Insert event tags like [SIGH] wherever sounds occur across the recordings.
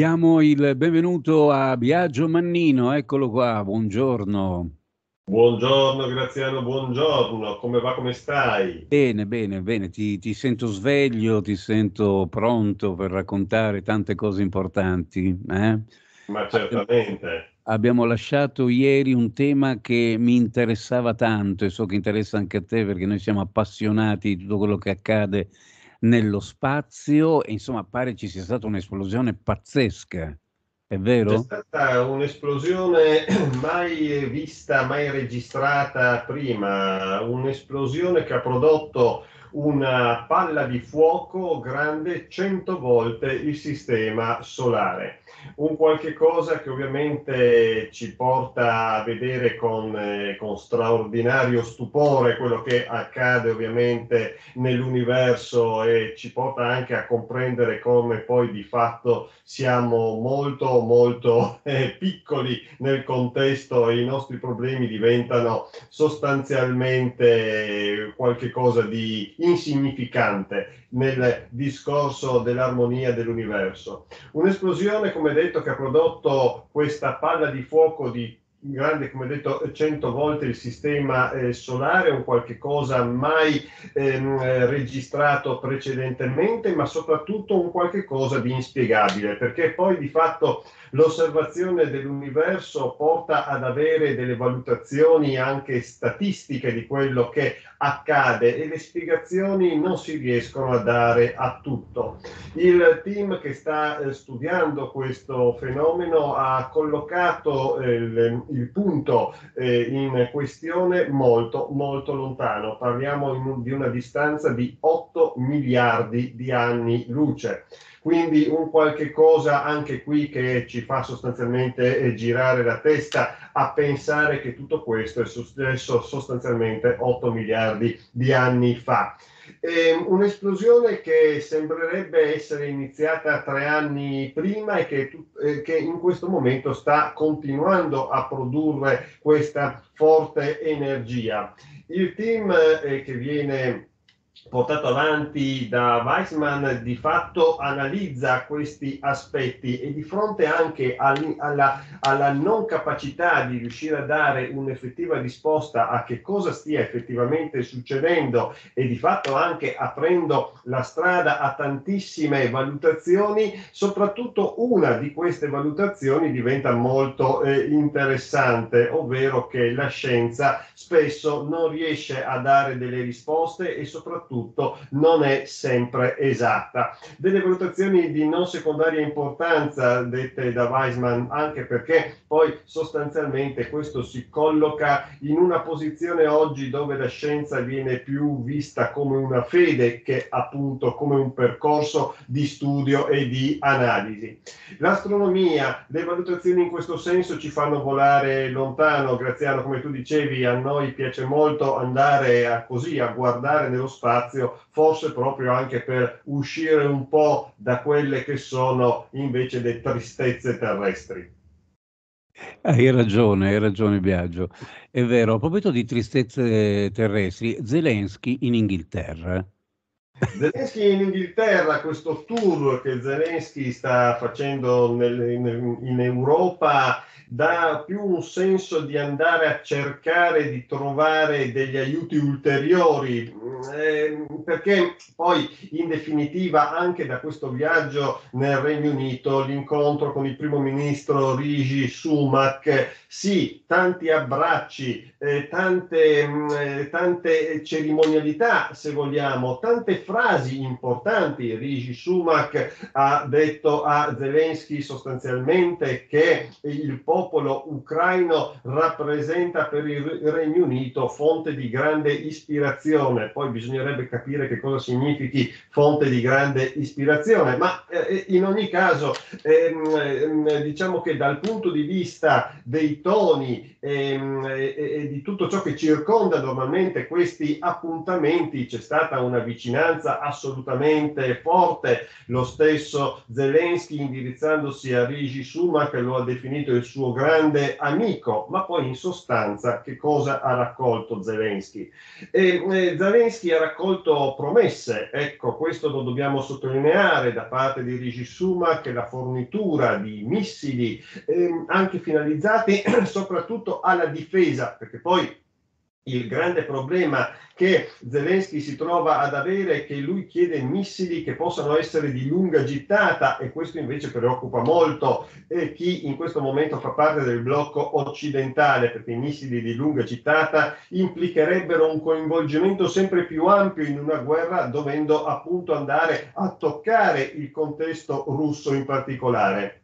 Diamo il benvenuto a Biagio Mannino, eccolo qua, buongiorno. Buongiorno Graziano, buongiorno, come va, come stai? Bene, bene, bene, ti, ti, sento sveglio, ti sento pronto per raccontare tante cose importanti. Eh? Ma certamente. Abbiamo lasciato ieri un tema che mi interessava tanto e so che interessa anche a te perché noi siamo appassionati di tutto quello che accade nello spazio e insomma pare ci sia stata un'esplosione pazzesca. È vero? C'è stata un'esplosione [CLEARS THROAT] mai vista, mai registrata prima, un'esplosione che ha prodotto una palla di fuoco grande 100 volte il sistema solare. Un qualche cosa che ovviamente ci porta a vedere con, eh, con straordinario stupore quello che accade ovviamente nell'universo e ci porta anche a comprendere come poi di fatto siamo molto molto [LAUGHS] eh, piccoli nel contesto e i nostri problemi diventano sostanzialmente qualche cosa di insignificante nel discorso dell'armonia dell'universo. Un'esplosione, come detto, che ha prodotto questa palla di fuoco di grande, come detto, 100 volte il sistema eh, solare, un qualche cosa mai ehm, registrato precedentemente, ma soprattutto un qualche cosa di inspiegabile, perché poi di fatto l'osservazione dell'universo porta ad avere delle valutazioni anche statistiche di quello che accade e le spiegazioni non si riescono a dare a tutto. Il team che sta eh, studiando questo fenomeno ha collocato eh, il, il, punto eh, in questione molto molto lontano, parliamo in, di una distanza di 8 miliardi di anni luce quindi un qualche cosa anche qui che ci fa sostanzialmente eh, girare la testa a pensare che tutto questo è successo sostanzialmente 8 miliardi di anni fa. Eh, un'esplosione che sembrerebbe essere iniziata tre anni prima e che, eh, che in questo momento sta continuando a produrre questa forte energia. Il team eh, che viene portato avanti da Weissman di fatto analizza questi aspetti e di fronte anche alla, alla, non capacità di riuscire a dare un'effettiva risposta a che cosa stia effettivamente succedendo e di fatto anche aprendo la strada a tantissime valutazioni, soprattutto una di queste valutazioni diventa molto eh, interessante, ovvero che la scienza spesso non riesce a dare delle risposte e soprattutto non è sempre esatta. Delle valutazioni di non secondaria importanza dette da Weisman, anche perché poi sostanzialmente questo si colloca in una posizione oggi dove la scienza viene più vista come una fede che appunto come un percorso di studio e di analisi. L'astronomia, le valutazioni in questo senso ci fanno volare lontano, Graziano, come tu dicevi, a noi piace molto andare a, così a guardare nello spazio forse proprio anche per uscire un po' da quelle che sono invece le tristezze terrestri. Hai ragione, hai ragione Biagio. È vero, a proposito di tristezze terrestri, Zelensky in Inghilterra. Zelensky in Inghilterra, questo tour che Zelensky sta facendo nel, in, in Europa dà più un senso di andare a cercare di trovare degli aiuti ulteriori, eh, perché poi in definitiva anche da questo viaggio nel Regno Unito, l'incontro con il primo ministro Rishi Sumak, sì, tanti abbracci, eh, tante, mh, eh, tante cerimonialità se vogliamo, tante frasi importanti. Rishi Sumak ha detto a Zelensky sostanzialmente che il popolo ucraino rappresenta per il Regno Unito fonte di grande ispirazione. Poi bisognerebbe capire che cosa significhi fonte di grande ispirazione, ma eh, in ogni caso ehm, ehm, diciamo che dal punto di vista dei toni ehm, e, e, di tutto ciò che circonda normalmente questi appuntamenti c'è stata una vicinanza alleanza assolutamente forte. Lo stesso Zelensky indirizzandosi a Rishi Sunak lo ha definito il suo grande amico, ma poi in sostanza che cosa ha raccolto Zelensky? E, eh, Zelensky ha raccolto promesse, ecco questo lo dobbiamo sottolineare da parte di Rishi Sunak, la fornitura di missili eh, anche finalizzati [CLEARS THROAT] soprattutto alla difesa, perché poi il grande problema che Zelensky si trova ad avere è che lui chiede missili che possano essere di lunga gittata e questo invece preoccupa molto eh, chi in questo momento fa parte del blocco occidentale perché i missili di lunga gittata implicherebbero un coinvolgimento sempre più ampio in una guerra dovendo appunto andare a toccare il contesto russo in particolare.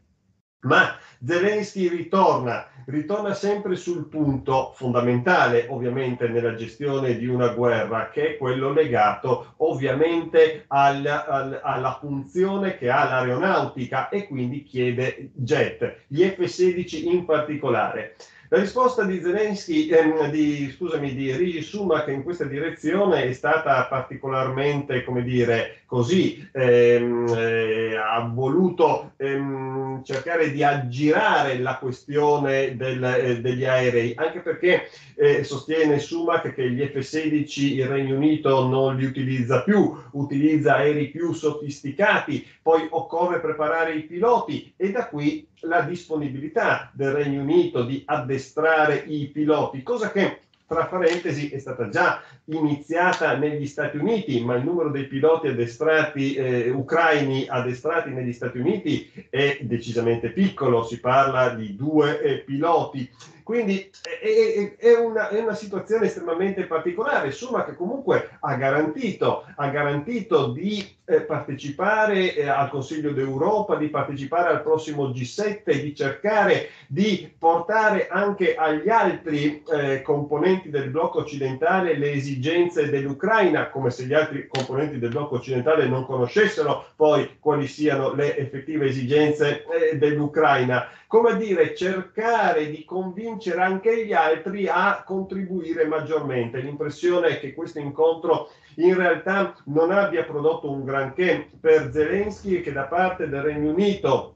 Ma Zelensky ritorna, ritorna sempre sul punto fondamentale ovviamente nella gestione di una guerra, che è quello legato ovviamente al, al, alla funzione che ha l'aeronautica e quindi chiede jet, gli F-16 in particolare. La risposta di Zelensky, ehm, di, scusami, di Rishi Sumak in questa direzione è stata particolarmente, come dire, così, ehm, eh, ha voluto ehm, cercare di aggirare la questione del, eh, degli aerei, anche perché eh, sostiene Sumak che gli F-16 il Regno Unito non li utilizza più, utilizza aerei più sofisticati, poi occorre preparare i piloti e da qui la disponibilità del Regno Unito di addestrare i piloti, cosa che tra parentesi è stata già iniziata negli Stati Uniti, ma il numero dei piloti addestrati eh, ucraini addestrati negli Stati Uniti è decisamente piccolo, si parla di due eh, piloti. Quindi è, è, una, è, una, situazione estremamente particolare, insomma, che comunque ha garantito, ha garantito di eh, partecipare eh, al Consiglio d'Europa, di partecipare al prossimo G7, di cercare di portare anche agli altri eh, componenti del blocco occidentale le esigenze dell'Ucraina, come se gli altri componenti del blocco occidentale non conoscessero poi quali siano le effettive esigenze eh, dell'Ucraina come dire, cercare di convincere anche gli altri a contribuire maggiormente. L'impressione è che questo incontro in realtà non abbia prodotto un granché per Zelensky e che da parte del Regno Unito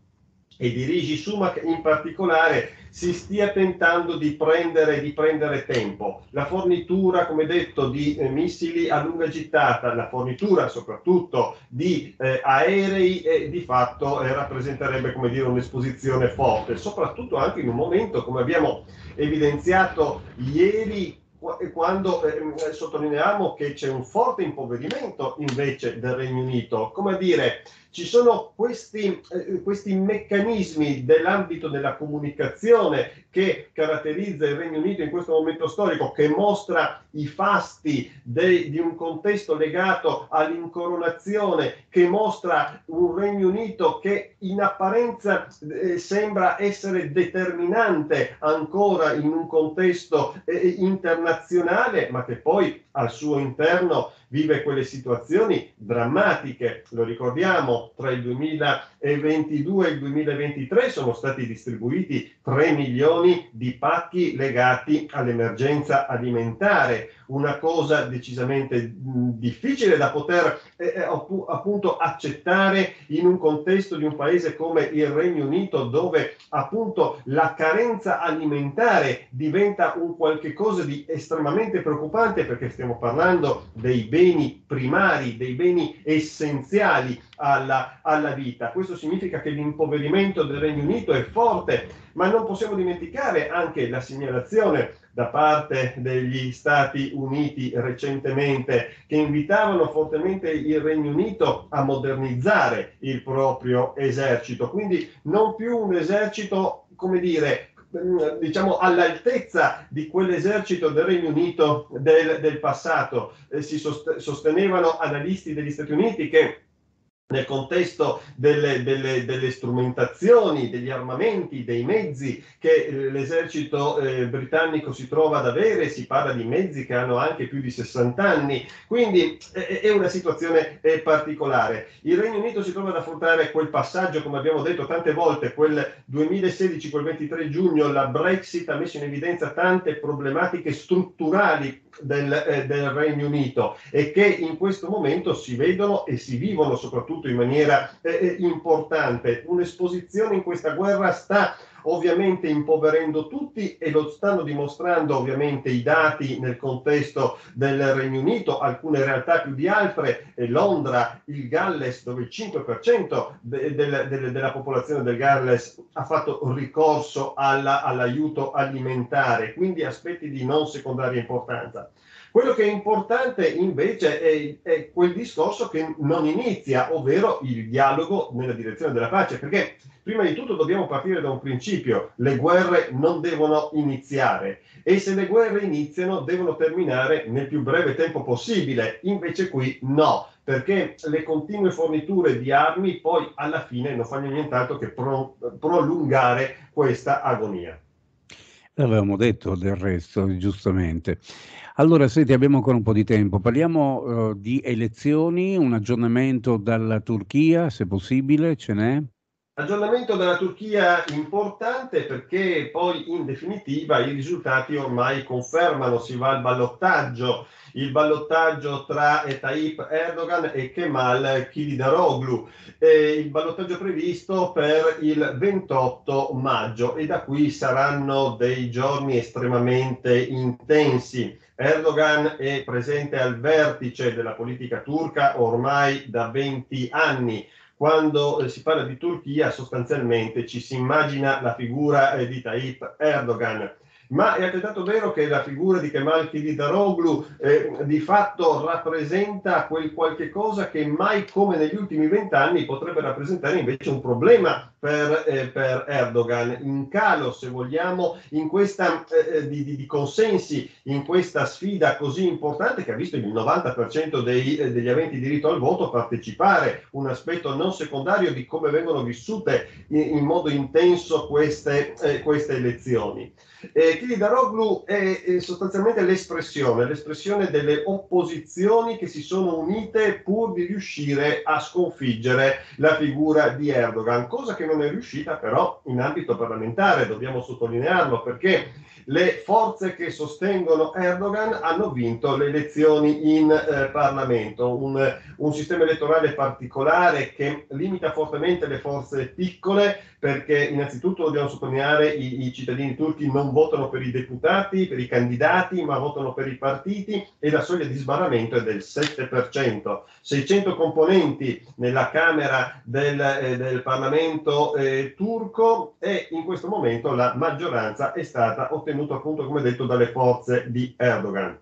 e di Rishi Sumak in particolare si stia tentando di prendere, di prendere tempo. La fornitura, come detto, di eh, missili a lunga gittata, la fornitura soprattutto di eh, aerei, eh, di fatto eh, rappresenterebbe come dire, un'esposizione forte, soprattutto anche in un momento, come abbiamo evidenziato ieri, quando eh, sottolineiamo che c'è un forte impoverimento invece del Regno Unito, come a dire, ci sono questi, eh, questi meccanismi dell'ambito della comunicazione che caratterizza il Regno Unito in questo momento storico, che mostra i fasti de, di un contesto legato all'incoronazione, che mostra un Regno Unito che in apparenza eh, sembra essere determinante ancora in un contesto eh, internazionale, ma che poi al suo interno vive quelle situazioni drammatiche. Lo ricordiamo, tra il 2022 e il 2023 sono stati distribuiti 3 milioni di pacchi legati all'emergenza alimentare una cosa decisamente difficile da poter eh, eh appunto accettare in un contesto di un paese come il Regno Unito dove appunto la carenza alimentare diventa un qualche cosa di estremamente preoccupante perché stiamo parlando dei beni primari, dei beni essenziali alla, alla vita. Questo significa che l'impoverimento del Regno Unito è forte, ma non possiamo dimenticare anche la segnalazione da parte degli Stati Uniti recentemente che invitavano fortemente il Regno Unito a modernizzare il proprio esercito, quindi non più un esercito, come dire, diciamo all'altezza di quell'esercito del Regno Unito del, del passato. Eh, si sostenevano analisti degli Stati Uniti che nel contesto delle, delle, delle, strumentazioni, degli armamenti, dei mezzi che eh, l'esercito eh, britannico si trova ad avere, si parla di mezzi che hanno anche più di 60 anni, quindi eh, è una situazione eh, particolare. Il Regno Unito si trova ad affrontare quel passaggio, come abbiamo detto tante volte, quel 2016, quel 23 giugno, la Brexit ha messo in evidenza tante problematiche strutturali del, eh, del, Regno Unito e che in questo momento si vedono e si vivono soprattutto in maniera eh, eh importante. Un'esposizione in questa guerra sta ovviamente impoverendo tutti e lo stanno dimostrando ovviamente i dati nel contesto del Regno Unito, alcune realtà più di altre, Londra, il Galles, dove il 5% de, de, de, della popolazione del Galles ha fatto ricorso alla, all'aiuto alimentare, quindi aspetti di non secondaria importanza. Quello che è importante invece è, è, quel discorso che non inizia, ovvero il dialogo nella direzione della pace, perché prima di tutto dobbiamo partire da un principio, le guerre non devono iniziare e se le guerre iniziano devono terminare nel più breve tempo possibile, invece qui no, perché le continue forniture di armi poi alla fine non fanno nient'altro che pro, prolungare questa agonia. L'avevamo detto del resto, giustamente. Allora, senti, abbiamo ancora un po' di tempo. Parliamo uh, di elezioni, un aggiornamento dalla Turchia, se possibile, ce n'è? Aggiornamento dalla Turchia importante perché poi in definitiva i risultati ormai confermano, si va al ballottaggio, il ballottaggio tra Tayyip Erdogan e Kemal Kilidaroglu, eh, il ballottaggio previsto per il 28 maggio e da qui saranno dei giorni estremamente intensi. Erdogan è presente al vertice della politica turca ormai da 20 anni. Quando eh, si parla di Turchia sostanzialmente ci si immagina la figura eh, di Tayyip Erdogan ma è altrettanto vero che la figura di Kemal Kilidaroglu eh, di fatto rappresenta quel qualche cosa che mai come negli ultimi vent'anni potrebbe rappresentare invece un problema per, eh, per, Erdogan, in calo se vogliamo in questa eh, eh di, di, consensi, in questa sfida così importante che ha visto il 90% dei, eh, degli aventi diritto al voto partecipare, un aspetto non secondario di come vengono vissute in, in modo intenso queste, eh, queste elezioni. Eh, Kilidaroglu è, è sostanzialmente l'espressione, l'espressione delle opposizioni che si sono unite pur di riuscire a sconfiggere la figura di Erdogan, cosa che non è riuscita però in ambito parlamentare, dobbiamo sottolinearlo, perché le forze che sostengono Erdogan hanno vinto le elezioni in eh, Parlamento, un, un, sistema elettorale particolare che limita fortemente le forze piccole perché innanzitutto dobbiamo sottolineare i, i cittadini turchi non votano per i deputati, per i candidati, ma votano per i partiti e la soglia di sbarramento è del 7%. 600 componenti nella Camera del, eh, del Parlamento eh, turco e in questo momento la maggioranza è stata ottenuta appunto, come detto, dalle forze di Erdogan.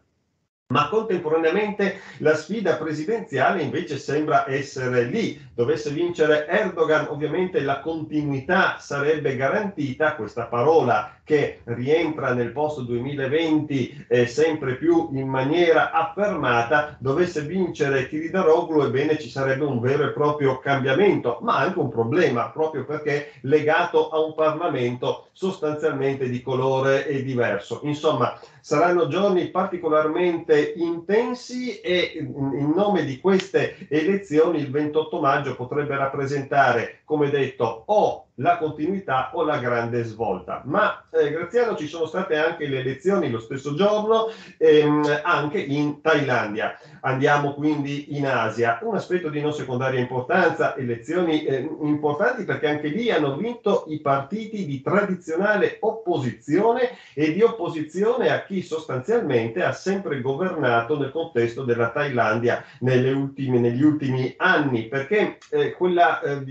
Ma contemporaneamente la sfida presidenziale invece sembra essere lì. Dovesse vincere Erdogan, ovviamente la continuità sarebbe garantita, questa parola che rientra nel post 2020 eh, sempre più in maniera affermata, dovesse vincere Kiridaroglu, ebbene ci sarebbe un vero e proprio cambiamento, ma anche un problema, proprio perché legato a un Parlamento sostanzialmente di colore diverso. Insomma, saranno giorni particolarmente intensi e in nome di queste elezioni il 28 maggio potrebbe rappresentare, come detto, o la continuità o la grande svolta. Ma eh, Graziano ci sono state anche le elezioni lo stesso giorno ehm, anche in Thailandia. Andiamo quindi in Asia, un aspetto di non secondaria importanza, elezioni eh, importanti perché anche lì hanno vinto i partiti di tradizionale opposizione e di opposizione a chi sostanzialmente ha sempre governato nel contesto della Thailandia ultime, negli ultimi anni, perché eh, quella eh,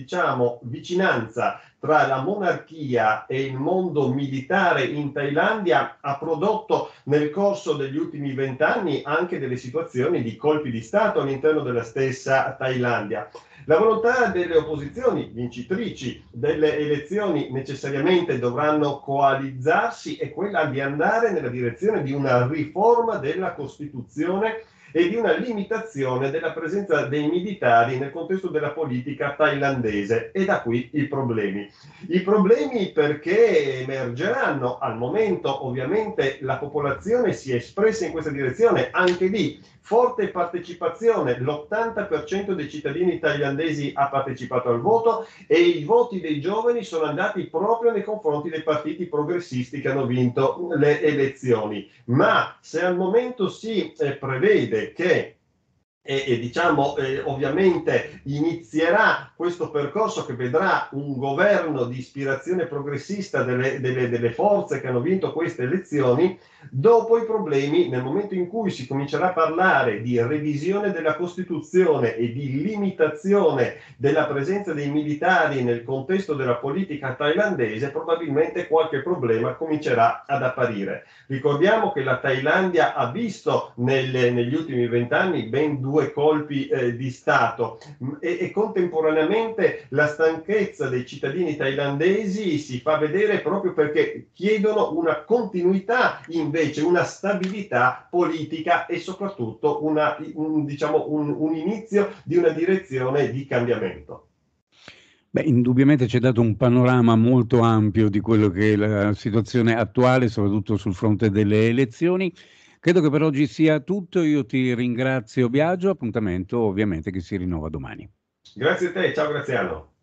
diciamo vicinanza tra la monarchia e il mondo militare in Thailandia ha prodotto nel corso degli ultimi vent'anni anche delle situazioni di colpi di Stato all'interno della stessa Thailandia. La volontà delle opposizioni vincitrici delle elezioni necessariamente dovranno coalizzarsi è quella di andare nella direzione di una riforma della Costituzione e di una limitazione della presenza dei militari nel contesto della politica thailandese e da qui i problemi. I problemi perché emergeranno al momento ovviamente la popolazione si è espressa in questa direzione, anche lì forte partecipazione, l'80% dei cittadini thailandesi ha partecipato al voto e i voti dei giovani sono andati proprio nei confronti dei partiti progressisti che hanno vinto le elezioni. Ma se al momento si eh, prevede che e, e diciamo eh, ovviamente inizierà questo percorso che vedrà un governo di ispirazione progressista delle, delle, delle, forze che hanno vinto queste elezioni, dopo i problemi, nel momento in cui si comincerà a parlare di revisione della Costituzione e di limitazione della presenza dei militari nel contesto della politica thailandese, probabilmente qualche problema comincerà ad apparire. Ricordiamo che la Thailandia ha visto nelle, negli ultimi vent'anni ben due due colpi eh, di Stato e, e, contemporaneamente la stanchezza dei cittadini thailandesi si fa vedere proprio perché chiedono una continuità, invece una stabilità politica e soprattutto una, un, diciamo, un, un inizio di una direzione di cambiamento. Beh, indubbiamente ci ha dato un panorama molto ampio di quello che è la situazione attuale, soprattutto sul fronte delle elezioni. Credo che per oggi sia tutto, io ti ringrazio Biagio, appuntamento ovviamente che si rinnova domani. Grazie a te, ciao Graziano.